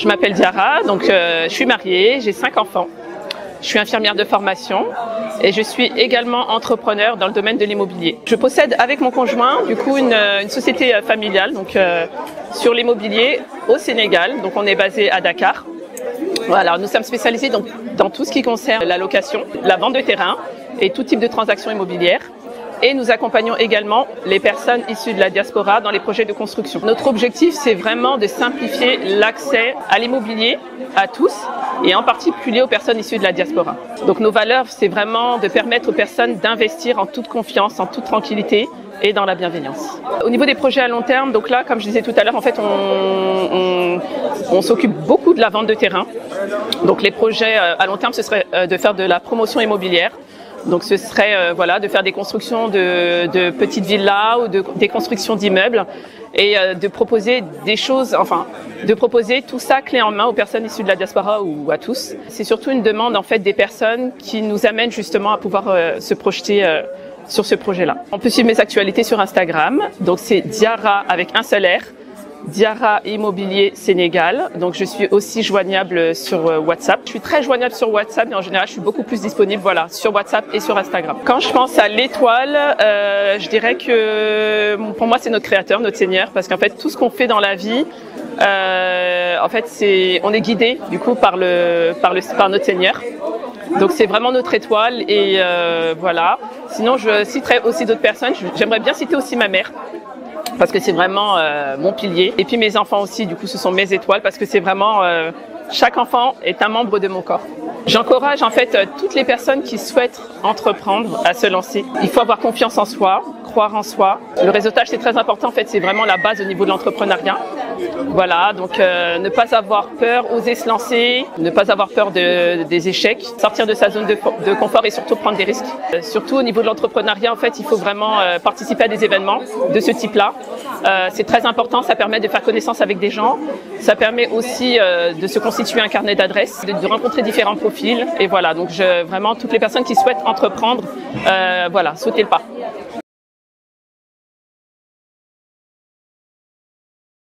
Je m'appelle Diara, donc euh, je suis mariée, j'ai cinq enfants. Je suis infirmière de formation et je suis également entrepreneur dans le domaine de l'immobilier. Je possède avec mon conjoint du coup une, une société euh, familiale donc euh, sur l'immobilier au Sénégal. Donc on est basé à Dakar. Voilà, nous sommes spécialisés donc dans tout ce qui concerne la location, la vente de terrain et tout type de transactions immobilières et nous accompagnons également les personnes issues de la diaspora dans les projets de construction. Notre objectif, c'est vraiment de simplifier l'accès à l'immobilier à tous et en particulier aux personnes issues de la diaspora. Donc nos valeurs, c'est vraiment de permettre aux personnes d'investir en toute confiance, en toute tranquillité et dans la bienveillance. Au niveau des projets à long terme, donc là, comme je disais tout à l'heure, en fait, on, on, on s'occupe beaucoup de la vente de terrain. Donc les projets euh, à long terme, ce serait euh, de faire de la promotion immobilière, donc ce serait euh, voilà de faire des constructions de, petites villas ou de, des constructions d'immeubles et euh, de proposer des choses, enfin de proposer tout ça clé en main aux personnes issues de la diaspora ou à tous. C'est surtout une demande en fait des personnes qui nous amènent justement à pouvoir euh, se projeter euh, sur ce projet-là. On peut suivre mes actualités sur Instagram, donc c'est Diara avec un seul R. Diara Immobilier Sénégal. Donc je suis aussi joignable sur euh, WhatsApp. Je suis très joignable sur WhatsApp et en général je suis beaucoup plus disponible voilà sur WhatsApp et sur Instagram. Quand je pense à l'étoile, euh, je dirais que pour moi c'est notre créateur, notre Seigneur, parce qu'en fait tout ce qu'on fait dans la vie, euh, en fait c'est on est guidé du coup par le par le par notre Seigneur. Donc c'est vraiment notre étoile et euh, voilà. Sinon je citerai aussi d'autres personnes. J'aimerais bien citer aussi ma mère parce que c'est vraiment euh, mon pilier. Et puis mes enfants aussi, du coup, ce sont mes étoiles parce que c'est vraiment euh, chaque enfant est un membre de mon corps. J'encourage en fait euh, toutes les personnes qui souhaitent entreprendre à se lancer. Il faut avoir confiance en soi, croire en soi. Le réseautage c'est très important en fait, c'est vraiment la base au niveau de l'entrepreneuriat. Voilà, donc euh, ne pas avoir peur, oser se lancer, ne pas avoir peur de, des échecs, sortir de sa zone de, confort et surtout prendre des risques. Euh, surtout au niveau de l'entrepreneuriat, en fait, il faut vraiment euh, participer à des événements de ce type-là. C'est très important, ça permet de faire connaissance avec des gens, ça permet aussi de se constituer un carnet d'adresses, de, de, rencontrer différents profils. Et voilà, donc je, vraiment toutes les personnes qui souhaitent entreprendre, voilà, sautez le pas.